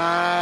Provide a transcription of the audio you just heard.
Ah. Uh...